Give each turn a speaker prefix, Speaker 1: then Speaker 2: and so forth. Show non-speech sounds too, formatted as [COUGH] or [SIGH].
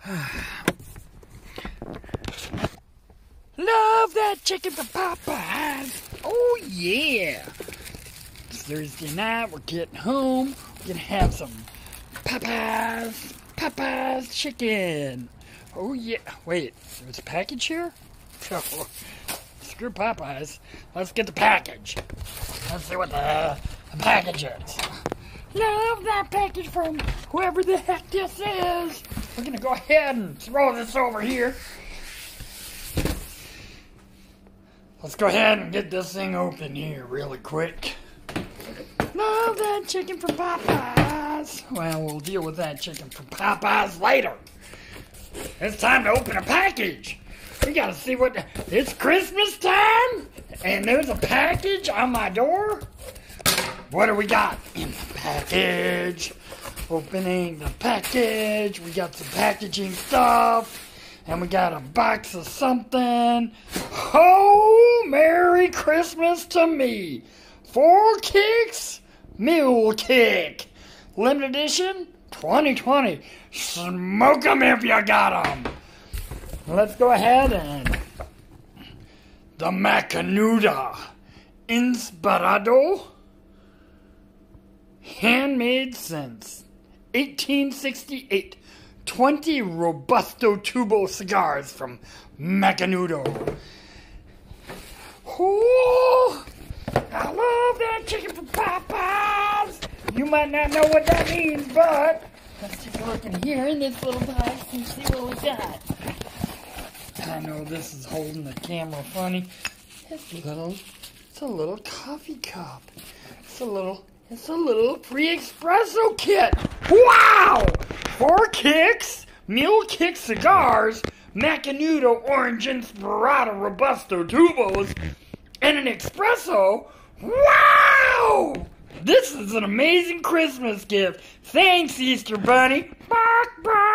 Speaker 1: [SIGHS] Love that chicken from Popeyes. Oh yeah. It's Thursday night. We're getting home. We're gonna have some Popeyes. Popeyes chicken. Oh yeah. Wait, there's a package here? [LAUGHS] Oh, screw Popeyes. Let's get the package. Let's see what the, the package is. Love that package from whoever the heck this is. We're gonna go ahead and throw this over here. Let's go ahead and get this thing open here really quick. Love that chicken from Popeyes. Well, we'll deal with that chicken from Popeyes later. It's time to open a package. We gotta see what. It's Christmas time, and there's a package on my door. What do we got in the package? Opening the package. We got some packaging stuff. And we got a box of something. Oh, Merry Christmas to me. Four kicks, mule kick. Limited edition 2020. Smoke 'em if you got 'em. Let's go ahead and. The Macanudo Inspirado. Handmade since 1868. 20 Robusto Tubo cigars from Macanudo. Ooh, I love that chicken from Popeyes. You might not know what that means, but let's take a look in here in this little box and see what we got. I know this is holding the camera funny. It's a little, it's a little coffee cup. It's a little, it's a little pre-espresso kit. Wow! Four kicks, mule kick cigars, Macanudo Orange Inspirado Robusto Tubos, and an espresso. Wow! This is an amazing Christmas gift. Thanks, Easter Bunny. Bark, bark.